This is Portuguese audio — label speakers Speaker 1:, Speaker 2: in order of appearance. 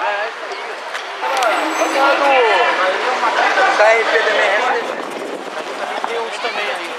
Speaker 1: Tá Tem pedra também. Tem uns também ali